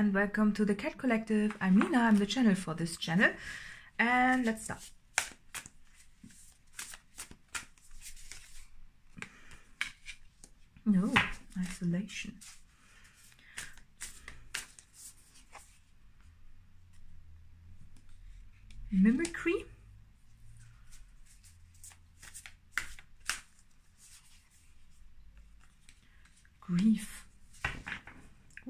and welcome to the Cat Collective. I'm Nina, I'm the channel for this channel. And let's start. No, isolation. Mimicry. Grief.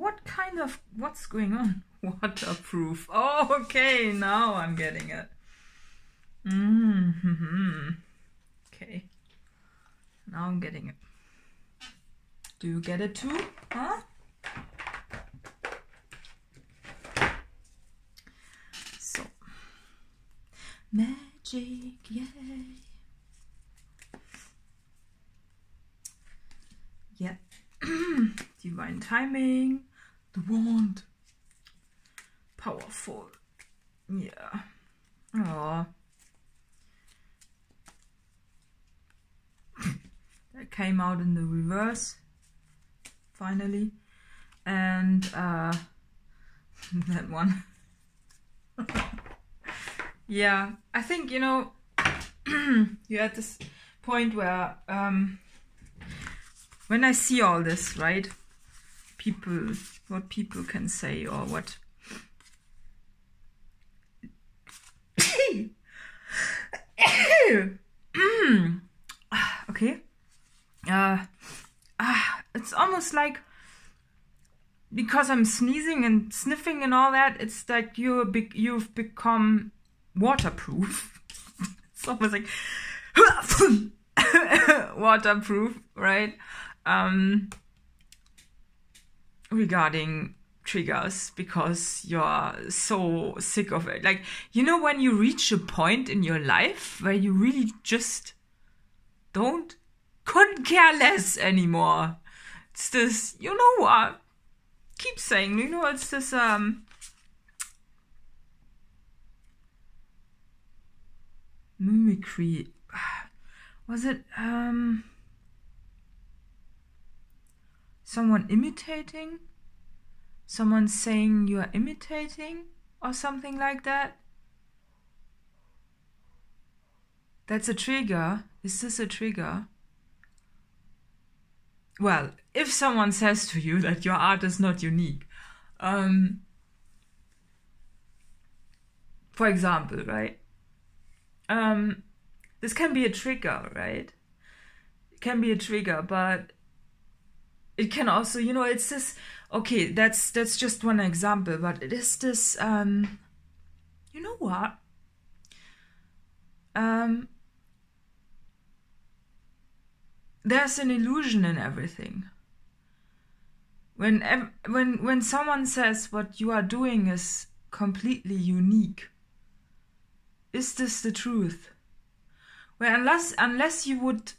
What kind of what's going on? Waterproof. Oh, okay, now I'm getting it. Mm-hmm. Okay. Now I'm getting it. Do you get it too? Huh? So. Magic, yay. Yeah. Divine timing. The wand. Powerful. Yeah. Oh. that came out in the reverse. Finally. And uh that one. yeah. I think, you know, you're at this point where um when I see all this, right? People, what people can say or what. okay. Uh, uh, it's almost like because I'm sneezing and sniffing and all that, it's like you're big, you've become waterproof. it's almost like waterproof, right? um, regarding triggers because you're so sick of it. Like, you know, when you reach a point in your life where you really just don't, couldn't care less anymore. It's this, you know what? Keep saying, you know, it's this, um, mimicry. Was it, um, someone imitating, someone saying you are imitating, or something like that. That's a trigger. Is this a trigger? Well, if someone says to you that your art is not unique, um, for example, right? Um, this can be a trigger, right? It can be a trigger, but it can also you know it's this okay that's that's just one example but it is this um you know what? Um there's an illusion in everything. When when when someone says what you are doing is completely unique is this the truth? Well unless unless you would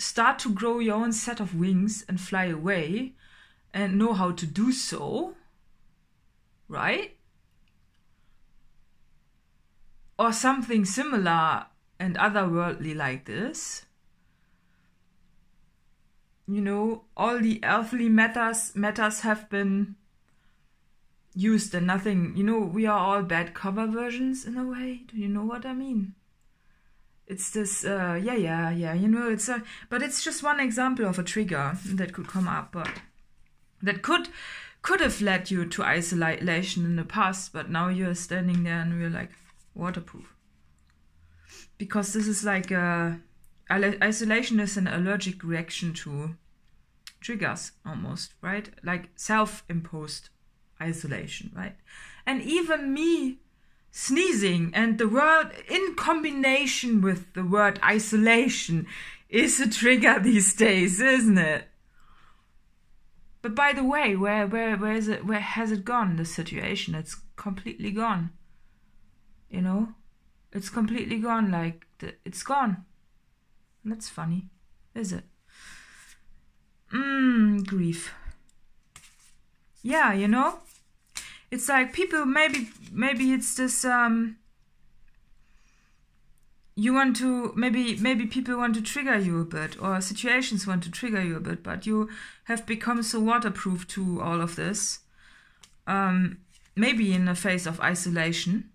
start to grow your own set of wings and fly away and know how to do so, right? Or something similar and otherworldly like this. You know, all the earthly matters matters have been used and nothing you know, we are all bad cover versions in a way. Do you know what I mean? It's this uh, yeah yeah yeah you know it's a but it's just one example of a trigger that could come up but that could could have led you to isolation in the past but now you're standing there and you're like waterproof. Because this is like a isolation is an allergic reaction to triggers almost right? Like self-imposed isolation right? And even me Sneezing and the word in combination with the word isolation is a trigger these days, isn't it? But by the way, where where where is it where has it gone, the situation? It's completely gone. You know? It's completely gone, like the, it's gone. That's funny, is it? Mmm, grief. Yeah, you know? It's like people maybe maybe it's this um you want to maybe maybe people want to trigger you a bit or situations want to trigger you a bit but you have become so waterproof to all of this um, maybe in a phase of isolation.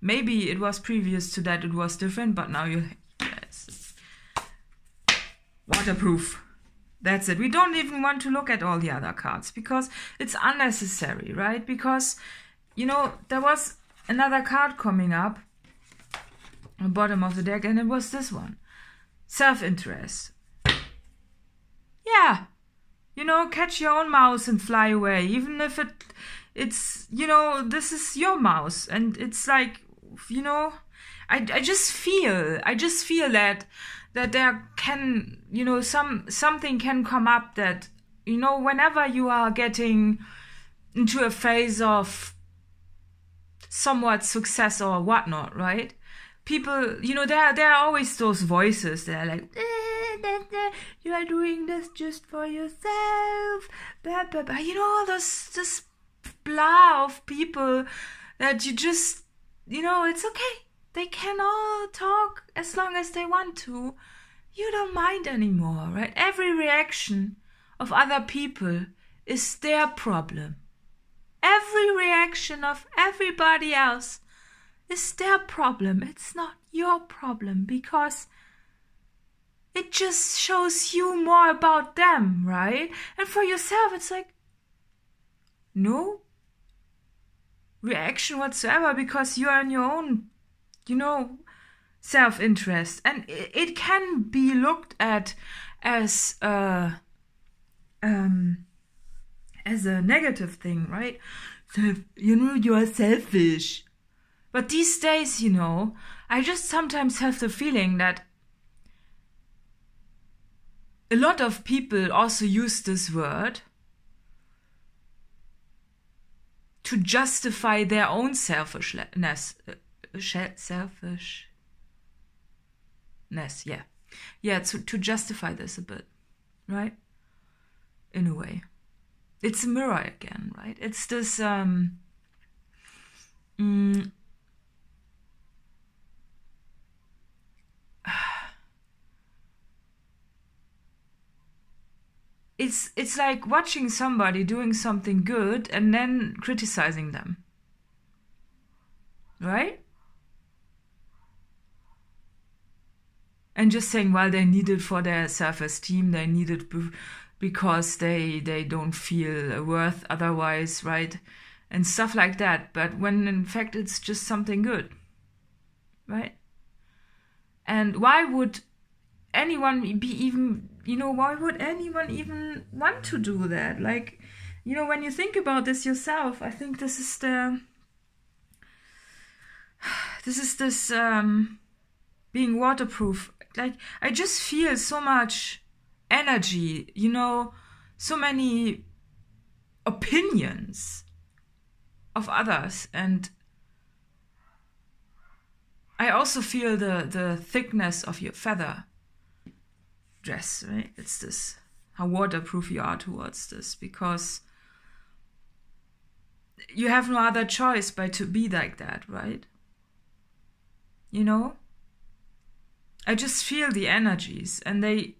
Maybe it was previous to that, it was different, but now you. Yes. Waterproof. That's it. We don't even want to look at all the other cards because it's unnecessary, right? Because, you know, there was another card coming up the bottom of the deck, and it was this one self interest. Yeah, you know, catch your own mouse and fly away, even if it it's you know this is your mouse and it's like you know I, I just feel i just feel that that there can you know some something can come up that you know whenever you are getting into a phase of somewhat success or whatnot right people you know there there are always those voices that are like eh, you are doing this just for yourself blah, blah, blah. you know all those this blah of people that you just you know it's okay they can all talk as long as they want to. You don't mind anymore right? Every reaction of other people is their problem. Every reaction of everybody else is their problem. It's not your problem because it just shows you more about them right? And for yourself it's like no reaction whatsoever because you are in your own, you know, self interest. And it, can be looked at as a, um, as a negative thing, right? So, you know, you are selfish. But these days, you know, I just sometimes have the feeling that a lot of people also use this word to justify their own selfishness. Selfishness, yeah. Yeah, to, to justify this a bit, right? In a way. It's a mirror again, right? It's this um mm, it's it's like watching somebody doing something good and then criticizing them right and just saying well they need it for their self-esteem they need it because they they don't feel worth otherwise right? And stuff like that. But when in fact it's just something good right? And why would anyone be even you know why would anyone even want to do that? Like you know when you think about this yourself i think this is the this is this um being waterproof like i just feel so much energy you know so many opinions of others and i also feel the the thickness of your feather dress, right? It's this how waterproof you are towards this because you have no other choice but to be like that, right? You know? I just feel the energies and they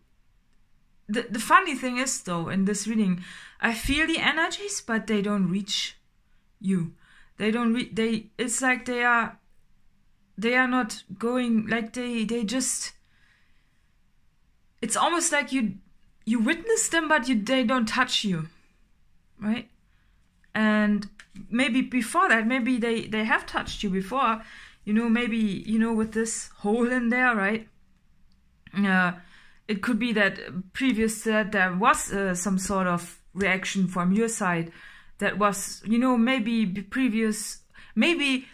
the, the funny thing is though in this reading I feel the energies but they don't reach you. They don't re- they it's like they are they are not going like they they just it's almost like you you witness them but you they don't touch you right? And maybe before that maybe they they have touched you before. You know maybe you know with this hole in there right uh, it could be that previous that there was uh, some sort of reaction from your side that was you know maybe previous maybe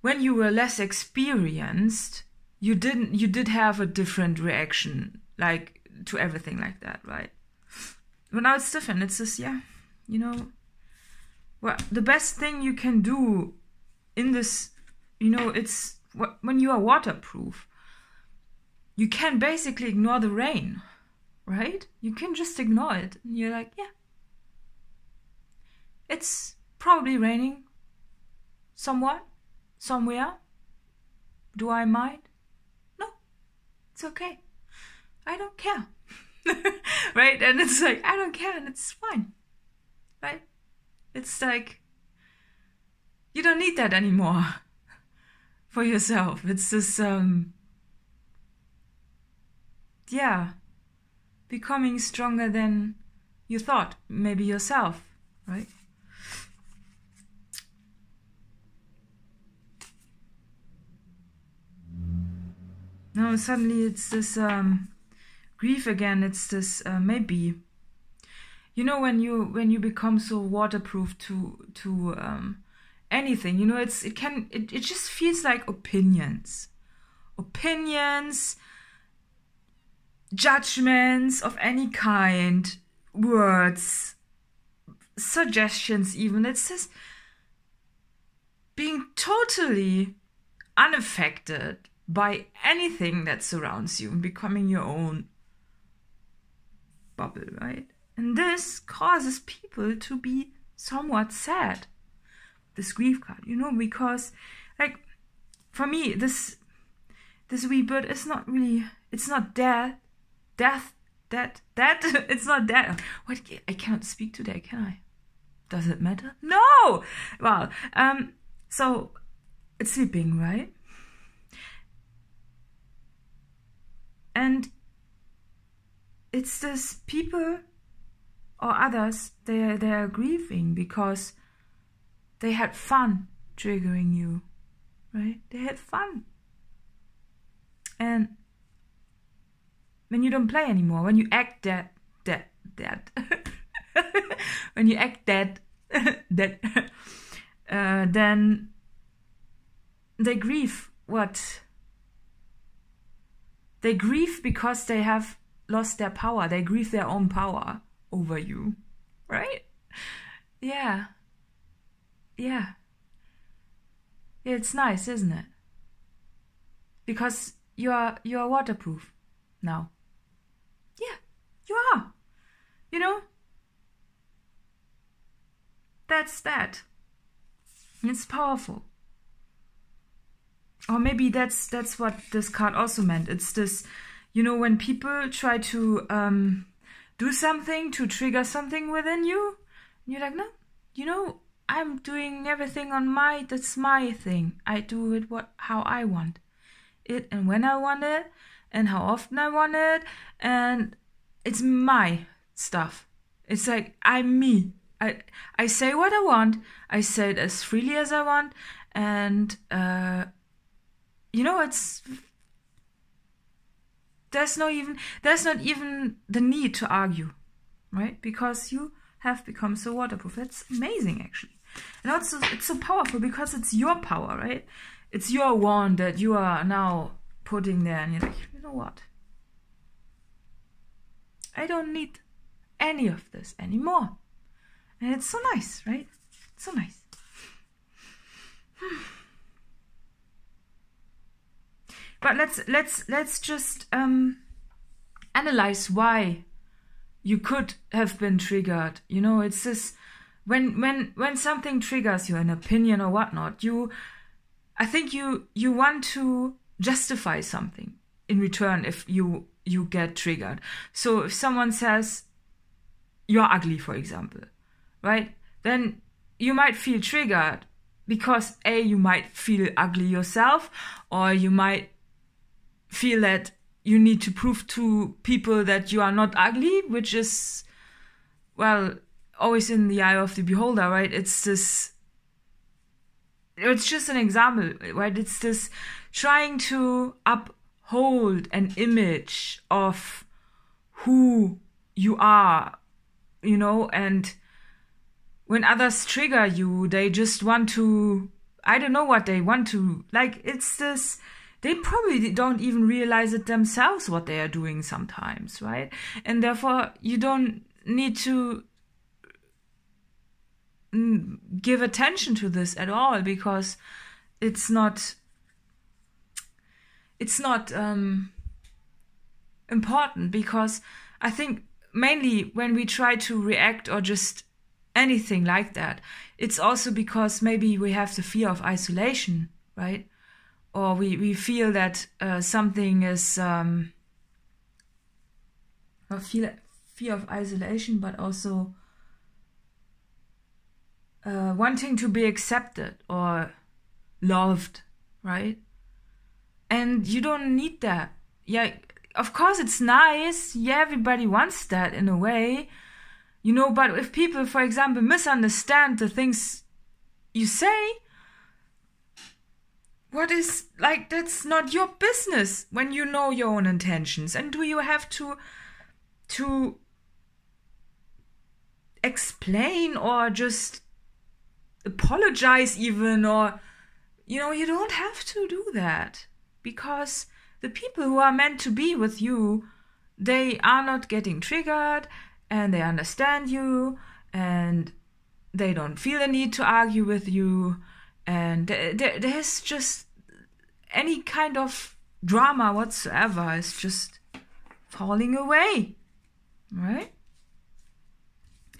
when you were less experienced you didn't you did have a different reaction like to everything like that right? But now it's different. It's just yeah you know well the best thing you can do in this you know it's when you are waterproof you can basically ignore the rain right you can just ignore it and you're like yeah it's probably raining somewhat somewhere do i mind No, it's okay. I don't care. right? And it's like, I don't care and it's fine. Right? It's like you don't need that anymore for yourself. It's this um yeah, becoming stronger than you thought, maybe yourself, right? No, suddenly it's this um, grief again. It's this uh, maybe. You know when you when you become so waterproof to to um, anything, you know it's it can it, it just feels like opinions, opinions, judgments of any kind, words, suggestions. Even it's just being totally unaffected by anything that surrounds you and becoming your own bubble, right? And this causes people to be somewhat sad. This grief card, you know, because like for me, this this rebirth is not really it's not death, death, death, death. it's not death. What I cannot speak today, can I? Does it matter? No. Well, um, so it's sleeping, right? and it's this people or others they they are grieving because they had fun triggering you right they had fun and when you don't play anymore when you act dead dead dead when you act dead dead uh, then they grieve what they grieve because they have lost their power. They grieve their own power over you. Right? Yeah. Yeah. It's nice, isn't it? Because you are you are waterproof now. Yeah, you are. You know? That's that. It's powerful or maybe that's that's what this card also meant. It's this, you know, when people try to um, do something to trigger something within you, you're like, no, you know, I'm doing everything on my. That's my thing. I do it what how I want it and when I want it and how often I want it and it's my stuff. It's like I'm me. I I say what I want. I say it as freely as I want, and uh, you know it's there's no even there's not even the need to argue right because you have become so waterproof it's amazing actually and also it's so powerful because it's your power right it's your wand that you are now putting there and you're like you know what? I don't need any of this anymore. And it's so nice right? It's so nice. But let's let's let's just um, analyze why you could have been triggered. You know, it's this when when when something triggers you, an opinion or whatnot, you I think you you want to justify something in return if you you get triggered. So if someone says you're ugly, for example, right? Then you might feel triggered because a you might feel ugly yourself, or you might feel that you need to prove to people that you are not ugly, which is, well, always in the eye of the beholder, right? It's this. It's just an example, right? It's this trying to uphold an image of who you are, you know, and when others trigger you, they just want to, I don't know what they want to, like, it's this they probably don't even realize it themselves what they are doing sometimes, right? And therefore, you don't need to give attention to this at all because it's not it's not um, important because I think mainly when we try to react or just anything like that, it's also because maybe we have the fear of isolation, right? or we, we feel that uh, something is um, feel, fear of isolation, but also uh, wanting to be accepted or loved, right? And you don't need that. Yeah, of course it's nice. Yeah, everybody wants that in a way. You know, but if people, for example, misunderstand the things you say, what is like that's not your business when you know your own intentions and do you have to to explain or just apologize even or you know you don't have to do that because the people who are meant to be with you they are not getting triggered and they understand you and they don't feel the need to argue with you and there, there's just any kind of drama whatsoever is just falling away right?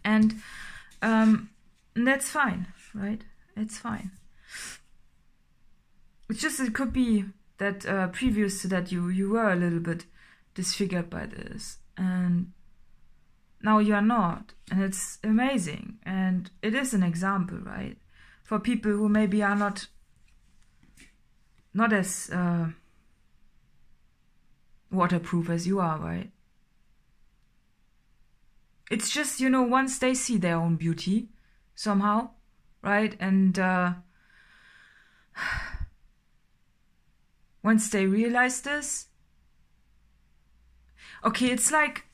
And um that's fine right? It's fine. It's just it could be that uh, previous to that you you were a little bit disfigured by this. And now you are not. And it's amazing. And it is an example right? For people who maybe are not not as uh, waterproof as you are right? It's just you know once they see their own beauty somehow right? And uh, once they realize this. Okay it's like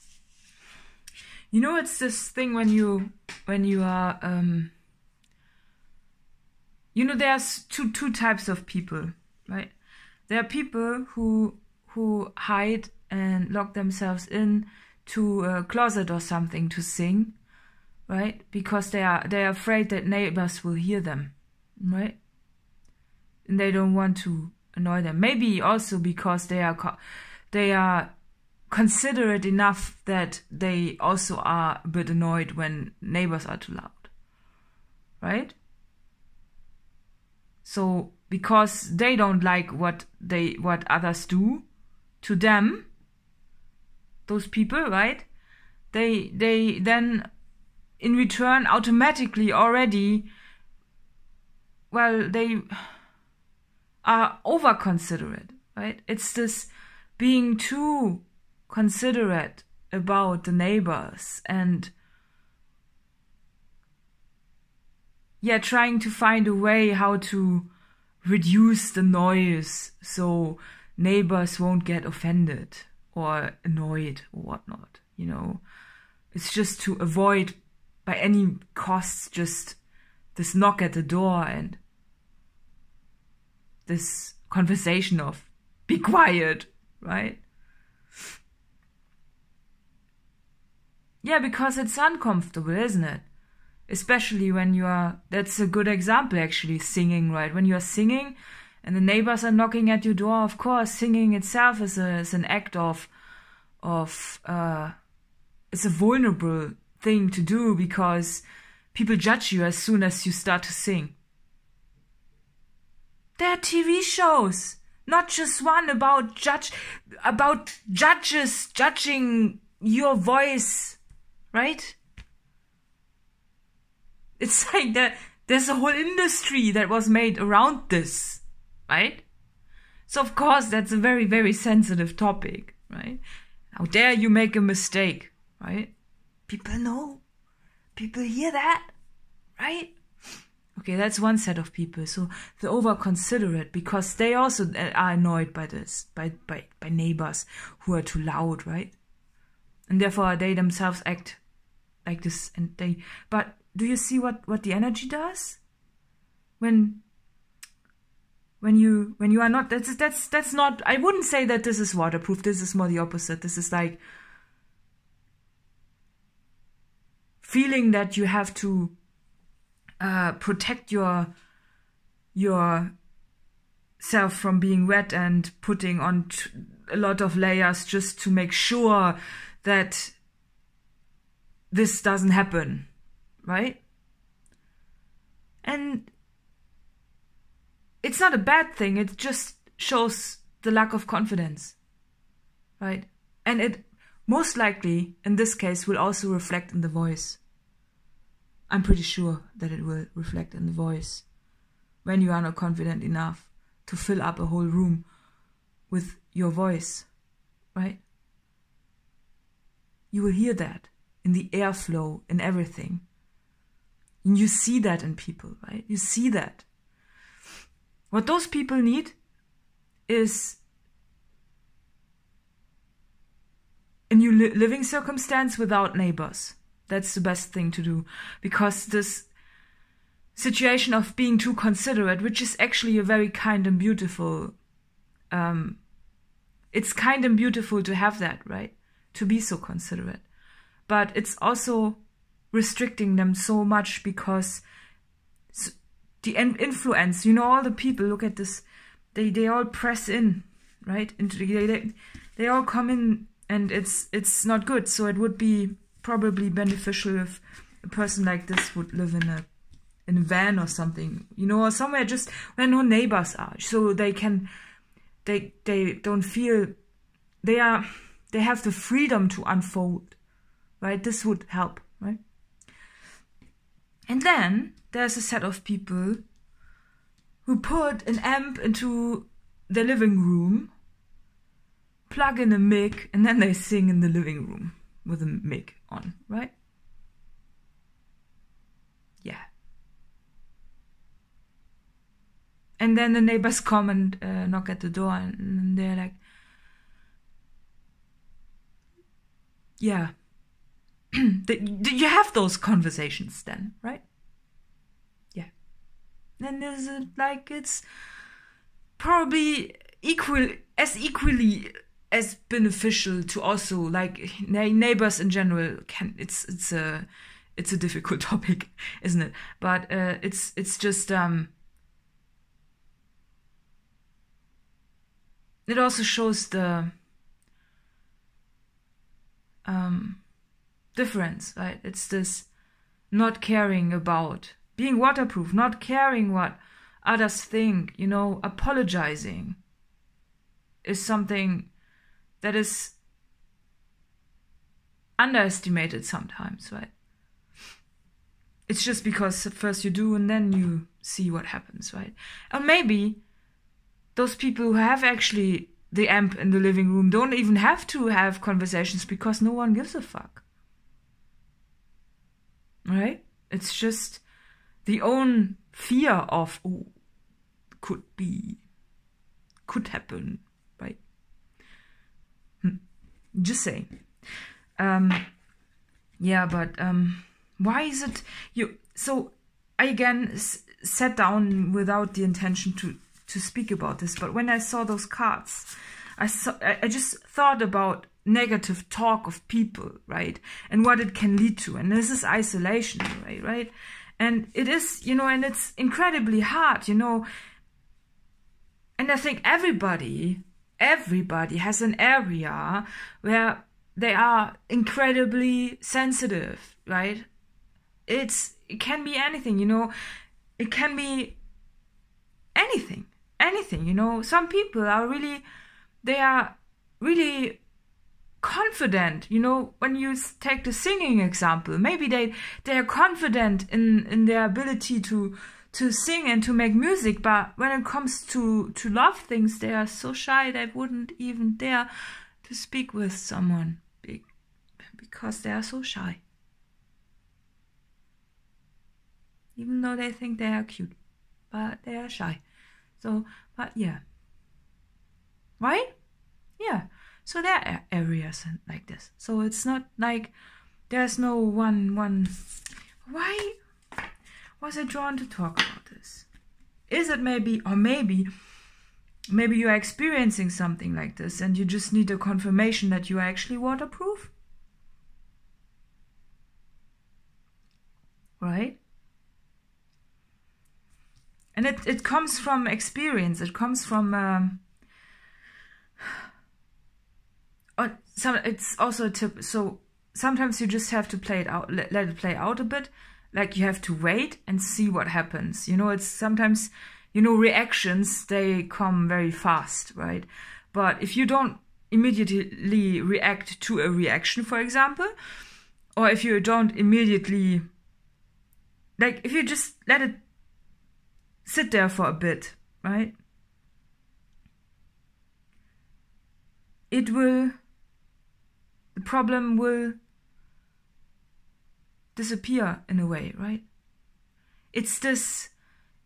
you know it's this thing when you when you are um you know there's two two types of people right? There are people who who hide and lock themselves in to a closet or something to sing right? Because they are they are afraid that neighbors will hear them right? And they don't want to annoy them. Maybe also because they are they are considerate enough that they also are a bit annoyed when neighbors are too loud. Right? So because they don't like what they what others do to them those people, right? They they then in return automatically already well they are over considerate, right? It's this being too considerate about the neighbors and yeah, trying to find a way how to reduce the noise so neighbors won't get offended or annoyed or whatnot, you know. It's just to avoid by any costs just this knock at the door and this conversation of be quiet, right? Yeah, because it's uncomfortable, isn't it? Especially when you are, that's a good example actually, singing, right? When you are singing and the neighbors are knocking at your door, of course, singing itself is, a, is an act of, of, uh, it's a vulnerable thing to do because people judge you as soon as you start to sing. There are TV shows, not just one about judge about judges judging your voice, right? It's like that there's a whole industry that was made around this, right? So of course that's a very very sensitive topic, right? How dare you make a mistake, right? People know. People hear that, right? Okay, that's one set of people. So the over considerate because they also uh, are annoyed by this, by, by, by neighbors who are too loud, right? And therefore they themselves act like this and they, but do you see what, what the energy does? When, when you, when you are not, that's, that's, that's not, I wouldn't say that this is waterproof. This is more the opposite. This is like feeling that you have to uh, protect your your self from being wet and putting on t- a lot of layers just to make sure that this doesn't happen, right? And it's not a bad thing, it just shows the lack of confidence, right? And it most likely, in this case, will also reflect in the voice. I'm pretty sure that it will reflect in the voice when you are not confident enough to fill up a whole room with your voice, right? You will hear that in the airflow, in everything. And you see that in people, right? You see that. What those people need is a new li- living circumstance without neighbors. That's the best thing to do because this situation of being too considerate, which is actually a very kind and beautiful, um, it's kind and beautiful to have that, right? To be so considerate. But it's also restricting them so much because the influence, you know, all the people, look at this, they, they all press in, right? Into the, they, they all come in and it's, it's not good. So it would be probably beneficial if a person like this would live in a in a van or something, you know, or somewhere just where no neighbors are, so they can they they don't feel they are they have the freedom to unfold, right? This would help, right? And then there's a set of people who put an amp into their living room, plug in a mic, and then they sing in the living room with a mic on, right? Yeah. And then the neighbors come and uh, knock at the door, and they're like, yeah. you have those conversations then, right? Yeah. And there's a, like, it's probably equal as equally as beneficial to also like neighbors in general can it's it's a it's a difficult topic isn't it? But uh, it's it's just um it also shows the um difference right? It's this not caring about being waterproof not caring what others think you know apologizing is something that is underestimated sometimes, right? It's just because at first you do and then you see what happens, right? And maybe those people who have actually the amp in the living room don't even have to have conversations because no one gives a fuck. Right? It's just the own fear of, oh, could be, could happen, just say. Um, yeah, but um, why is it you? So I again s- sat down without the intention to to speak about this, but when I saw those cards, I saw I just thought about negative talk of people, right, and what it can lead to, and this is isolation, right, right, and it is, you know, and it's incredibly hard, you know, and I think everybody everybody has an area where they are incredibly sensitive, right? It's it can be anything, you know. It can be anything, anything, you know. Some people are really they are really confident you know when you take the singing example maybe they they are confident in in their ability to to sing and to make music, but when it comes to to love things, they are so shy they wouldn't even dare to speak with someone because they are so shy. Even though they think they are cute, but they are shy. So, but yeah. Right? Yeah. So there are areas like this. So it's not like there's no one one why was I drawn to talk about this? Is it maybe, or maybe, maybe you're experiencing something like this and you just need a confirmation that you are actually waterproof? Right? And it, it comes from experience, it comes from. Um, some, it's also a tip. So sometimes you just have to play it out, let, let it play out a bit like you have to wait and see what happens. You know, it's sometimes, you know, reactions, they come very fast, right? But if you don't immediately react to a reaction, for example, or if you don't immediately like if you just let it sit there for a bit, right? It will, the problem will disappear in a way, right? It's this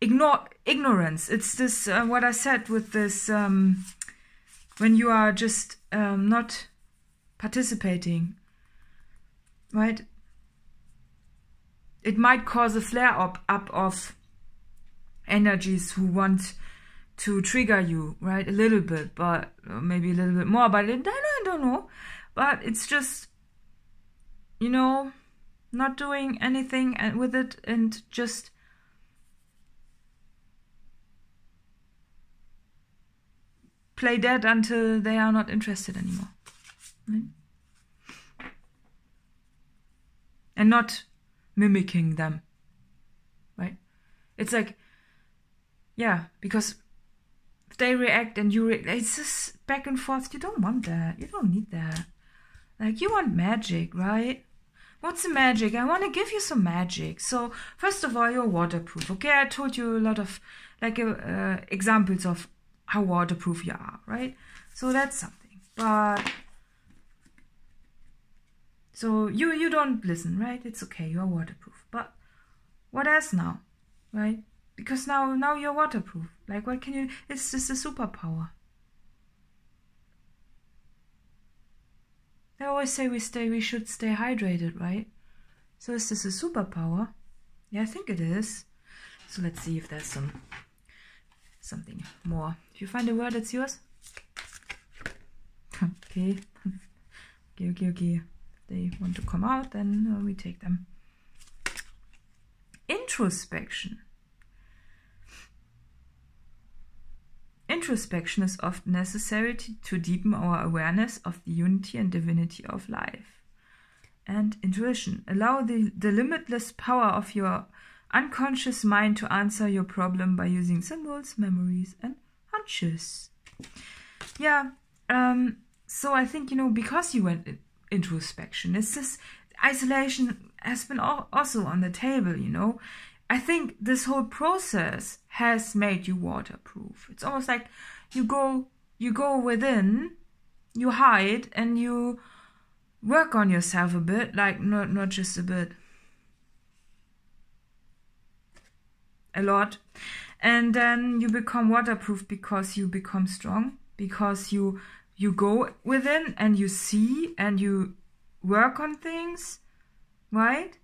ignore ignorance. It's this uh, what I said with this um, when you are just um, not participating, right? It might cause a flare up up of energies who want to trigger you, right? A little bit, but maybe a little bit more. But don't, I don't know. But it's just, you know, not doing anything with it and just play dead until they are not interested anymore. Right? And not mimicking them. Right? It's like, yeah, because they react and you react, it's just back and forth. You don't want that. You don't need that. Like, you want magic, right? What's the magic? I want to give you some magic. So, first of all, you're waterproof. Okay, I told you a lot of like uh, examples of how waterproof you are, right? So that's something. But so you you don't listen, right? It's okay, you're waterproof. But what else now? Right? Because now now you're waterproof. Like what can you it's just a superpower. They always say we stay we should stay hydrated, right? So is this a superpower? Yeah, I think it is. So let's see if there's some something more. If you find a word, it's yours. okay. okay, okay, okay. If they want to come out, then uh, we take them. Introspection. Introspection is often necessary to, deepen our awareness of the unity and divinity of life. And intuition. Allow the, the limitless power of your unconscious mind to answer your problem by using symbols, memories, and hunches. Yeah, um, so I think, you know, because you went in introspection, it's this isolation has been also on the table, you know. I think this whole process has made you waterproof. It's almost like you go you go within, you hide and you work on yourself a bit, like not not just a bit. a lot and then you become waterproof because you become strong because you you go within and you see and you work on things right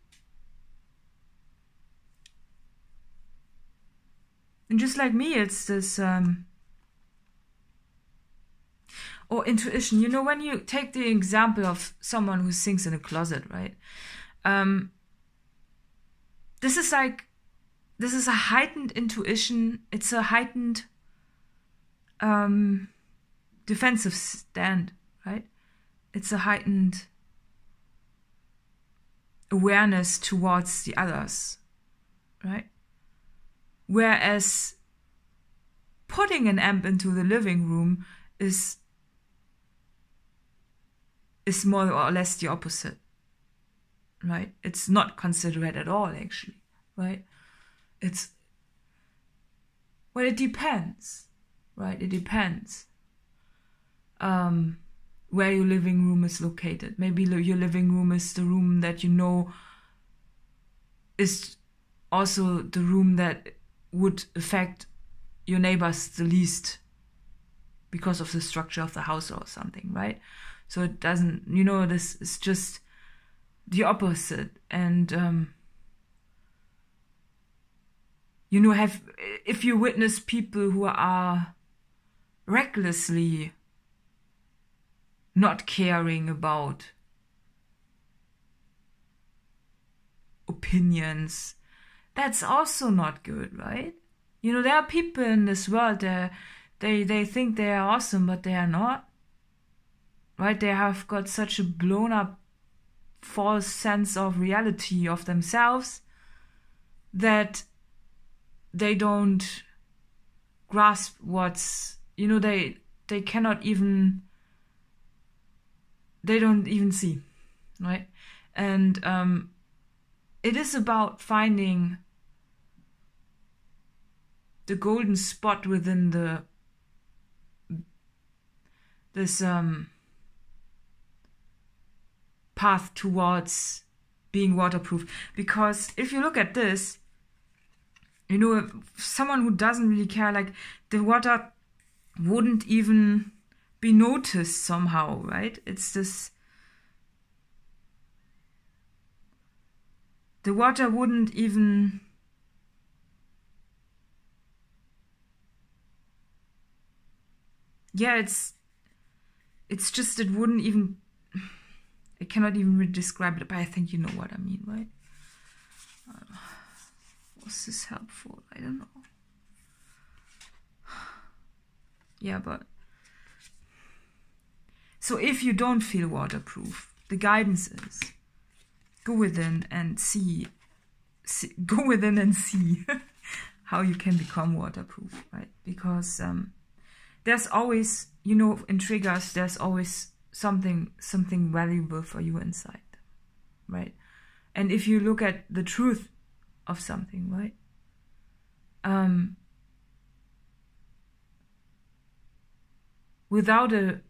and just like me it's this um or intuition you know when you take the example of someone who sings in a closet right um this is like this is a heightened intuition. It's a heightened um, defensive stand, right? It's a heightened awareness towards the others, right? Whereas putting an amp into the living room is is more or less the opposite, right? It's not considerate at all, actually, right? it's well it depends right it depends um where your living room is located maybe your living room is the room that you know is also the room that would affect your neighbors the least because of the structure of the house or something right? So it doesn't you know this is just the opposite. And um you know have if you witness people who are recklessly not caring about opinions that's also not good right? You know there are people in this world that they they think they are awesome but they are not. Right? They have got such a blown up false sense of reality of themselves that they don't grasp what's you know they they cannot even they don't even see right? And um it is about finding the golden spot within the this um path towards being waterproof. Because if you look at this you know someone who doesn't really care like the water wouldn't even be noticed somehow right? It's this the water wouldn't even yeah it's it's just it wouldn't even I cannot even really describe it, but I think you know what I mean, right? Uh, was this helpful? I don't know. Yeah, but so if you don't feel waterproof, the guidance is go within and see, see go within and see how you can become waterproof, right? Because um, there's always, you know, in triggers, there's always something something valuable for you inside right? And if you look at the truth of something right um without a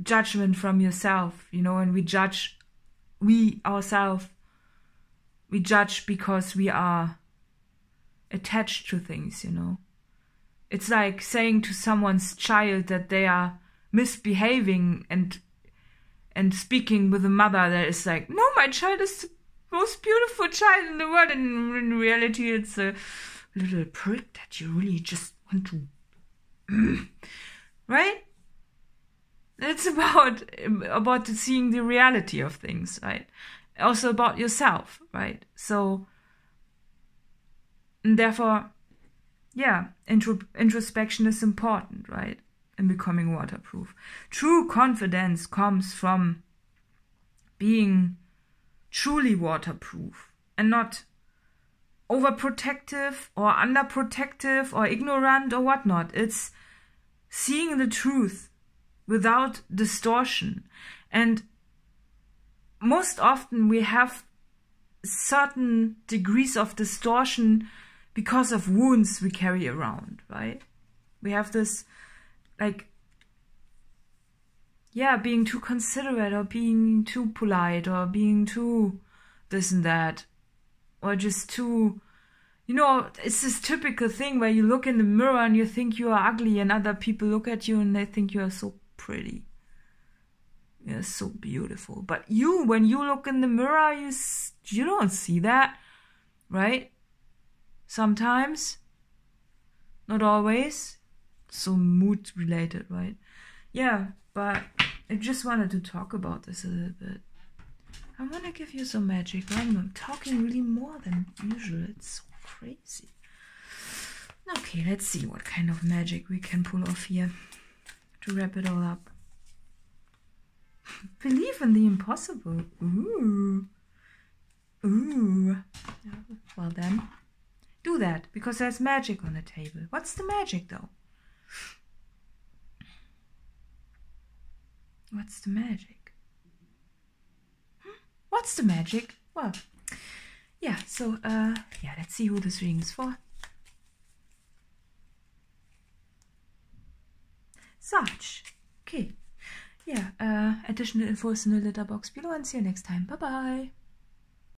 judgment from yourself you know and we judge we ourselves we judge because we are attached to things you know it's like saying to someone's child that they are misbehaving and and speaking with a mother that is like, no, my child is the most beautiful child in the world, and in reality, it's a little prick that you really just want to, right? It's about about seeing the reality of things, right? Also about yourself, right? So, and therefore, yeah, intro- introspection is important, right? in becoming waterproof. True confidence comes from being truly waterproof and not overprotective or underprotective or ignorant or whatnot. It's seeing the truth without distortion. And most often we have certain degrees of distortion because of wounds we carry around, right? We have this like yeah being too considerate or being too polite or being too this and that or just too you know it's this typical thing where you look in the mirror and you think you are ugly and other people look at you and they think you are so pretty. You're so beautiful. But you when you look in the mirror you you don't see that right sometimes not always so mood related, right? Yeah, but I just wanted to talk about this a little bit. I want to give you some magic. I'm talking really more than usual. It's so crazy. Okay, let's see what kind of magic we can pull off here to wrap it all up. Believe in the impossible. Ooh. Ooh. Well then, do that because there's magic on the table. What's the magic though? What's the magic? Hmm? What's the magic? Well, yeah, so, uh, yeah, let's see who this reading is for. Such. Okay. Yeah, uh, additional info is in the letter box below and see you next time. Bye-bye.